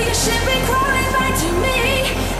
you should be crawling back to me.